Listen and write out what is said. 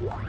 What?